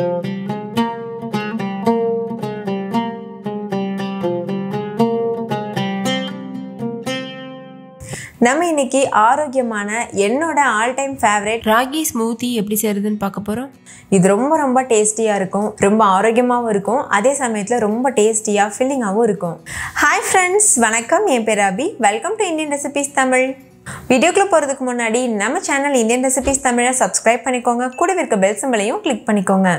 நம்ம இன்னைக்கு ஆரோக்கியமான என்னோட all time favourite ragi smoothie எப்படி செய்யறதுன்னு பார்க்க போகிறோம் இது ரொம்ப ரொம்ப டேஸ்டியாக இருக்கும். ரொம்ப ஆரோக்கியமாகவும் இருக்கும். அதே சமயத்தில் ரொம்ப டேஸ்டியாக ஃபில்லிங்காகவும் இருக்கும். ஹாய் ஃப்ரெண்ட்ஸ் வணக்கம். என் பேர் Abhi. Welcome to Indian recipes Tamil வீடியோக்குள்ளே போகிறதுக்கு முன்னாடி நம்ம சேனல் இந்தியன் ரெசிபிஸ் தமிழை சப்ஸ்கிரைப் பண்ணிக்கோங்க. கூடவே இருக்க பெல் சிம்பளையும் கிளிக் பண்ணிக்கோங்க.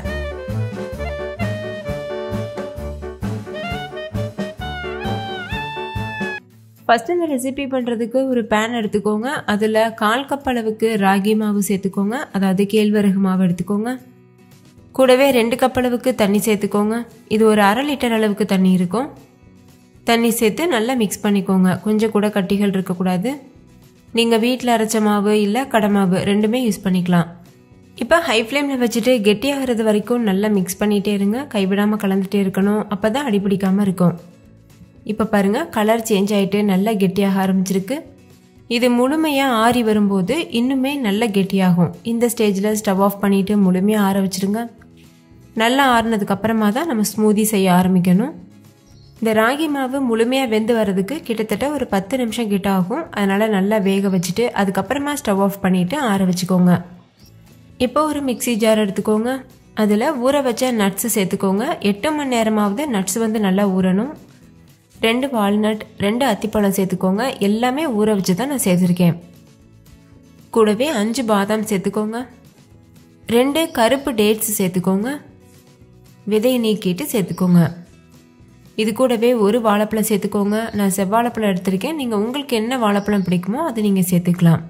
ஃபஸ்ட்டு இந்த ரெசிபி பண்ணுறதுக்கு ஒரு பேன் எடுத்துக்கோங்க. அதில் கால் கப் அளவுக்கு ராகி மாவு சேர்த்துக்கோங்க. அதாவது கேழ்வரகு மாவு எடுத்துக்கோங்க. கூடவே ரெண்டு கப் அளவுக்கு தண்ணி சேர்த்துக்கோங்க. இது ஒரு அரை லிட்டர் அளவுக்கு தண்ணி இருக்கும். தண்ணி சேர்த்து நல்லா மிக்ஸ் பண்ணிக்கோங்க. கொஞ்சம் கூட கட்டிகள் இருக்கக்கூடாது. நீங்கள் வீட்டில் அரைச்ச மாவு இல்லை கடை மாவு ரெண்டுமே யூஸ் பண்ணிக்கலாம். இப்போ ஹை ஃப்ளேமில் வச்சுட்டு கெட்டியாகிறது வரைக்கும் நல்லா மிக்ஸ் பண்ணிகிட்டே இருங்க. கைவிடாமல் கலந்துகிட்டே இருக்கணும். அப்போ தான் அடிப்பிடிக்காமல் இருக்கும். இப்போ பாருங்கள் கலர் சேஞ்ச் ஆகிட்டு நல்லா கெட்டியாக ஆரம்பிச்சிருக்கு. இது முழுமையாக ஆறி வரும்போது இன்னுமே நல்ல கெட்டியாகும். இந்த ஸ்டேஜில் ஸ்டவ் ஆஃப் பண்ணிவிட்டு முழுமையாக ஆற வச்சுருங்க. நல்லா ஆறுனதுக்கப்புறமா தான் நம்ம ஸ்மூதி செய்ய ஆரம்பிக்கணும். இந்த ராகி மாவு முழுமையாக வெந்து வர்றதுக்கு கிட்டத்தட்ட ஒரு பத்து நிமிஷம் கிட்ட ஆகும். அதனால் நல்லா வேக வச்சுட்டு அதுக்கப்புறமா ஸ்டவ் ஆஃப் பண்ணிவிட்டு ஆற வச்சுக்கோங்க. இப்போ ஒரு மிக்சி ஜார் எடுத்துக்கோங்க. அதில் ஊற வச்ச நட்ஸு சேர்த்துக்கோங்க. எட்டு மணி நேரமாவது நட்ஸ் வந்து நல்லா ஊறணும். ரெண்டு வால்நட் ரெண்டு அத்திப்பழம் சேர்த்துக்கோங்க. எல்லாமே ஊற வச்சு தான் நான் சேர்த்துருக்கேன். கூடவே அஞ்சு பாதாம் சேர்த்துக்கோங்க. ரெண்டு கருப்பு டேட்ஸ் சேர்த்துக்கோங்க. விதையை நீக்கிட்டு சேர்த்துக்கோங்க. இது கூடவே ஒரு வாழைப்பழம் சேர்த்துக்கோங்க. நான் செவ்வாழைப்பழம் எடுத்திருக்கேன். நீங்கள் உங்களுக்கு என்ன வாழைப்பழம் பிடிக்குமோ அதை நீங்கள் சேர்த்துக்கலாம்.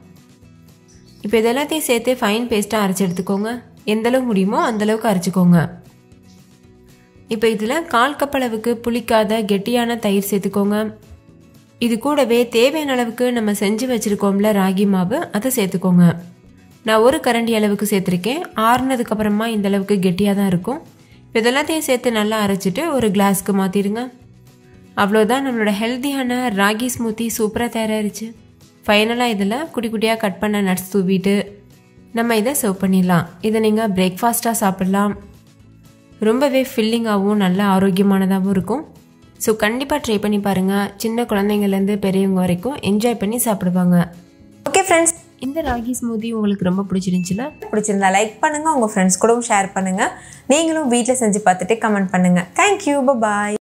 இப்போ இதெல்லாத்தையும் சேர்த்து ஃபைன் பேஸ்ட்டாக அரைச்சி எடுத்துக்கோங்க. எந்தளவு முடியுமோ அந்தளவுக்கு அரைச்சிக்கோங்க. இப்போ இதில் கால் கப் அளவுக்கு புளிக்காத கெட்டியான தயிர் சேர்த்துக்கோங்க. இது கூடவே தேவையான அளவுக்கு நம்ம செஞ்சு வச்சுருக்கோம்ல ராகி மாவு அதை சேர்த்துக்கோங்க. நான் ஒரு கரண்டி அளவுக்கு சேர்த்துருக்கேன். ஆறுனதுக்கப்புறமா இந்த அளவுக்கு கெட்டியாக தான் இருக்கும். இதெல்லாத்தையும் சேர்த்து நல்லா அரைச்சிட்டு ஒரு கிளாஸ்க்கு மாற்றிடுங்க அவ்வளோதான் நம்மளோட ஹெல்த்தியான ராகி ஸ்மூத்தி சூப்பராக தயாராகிருச்சு ஃபைனலாக இதில் குட்டி குட்டியாக கட் பண்ண நட்ஸ் தூவிட்டு நம்ம இதை சர்வ் பண்ணிடலாம். இதை நீங்கள் பிரேக்ஃபாஸ்ட்டாக சாப்பிட்லாம். ரொம்பவே ஃபில்லிங்காகவும் நல்ல ஆரோக்கியமானதாகவும் இருக்கும். ஸோ கண்டிப்பாக ட்ரை பண்ணி பாருங்கள் சின்ன குழந்தைங்கள்லேருந்து பெரியவங்க வரைக்கும் என்ஜாய் பண்ணி சாப்பிடுவாங்க. ஓகே ஃப்ரெண்ட்ஸ் இந்த ராகி ஸ்மூதி உங்களுக்கு ரொம்ப பிடிச்சிருந்துச்சுல? பிடிச்சிருந்தா லைக் பண்ணுங்கள் உங்கள் ஃப்ரெண்ட்ஸ் கூடவும் ஷேர் பண்ணுங்கள் நீங்களும் வீட்டில் செஞ்சு பார்த்துட்டு கமெண்ட் பண்ணுங்கள் தேங்க்யூ பாய்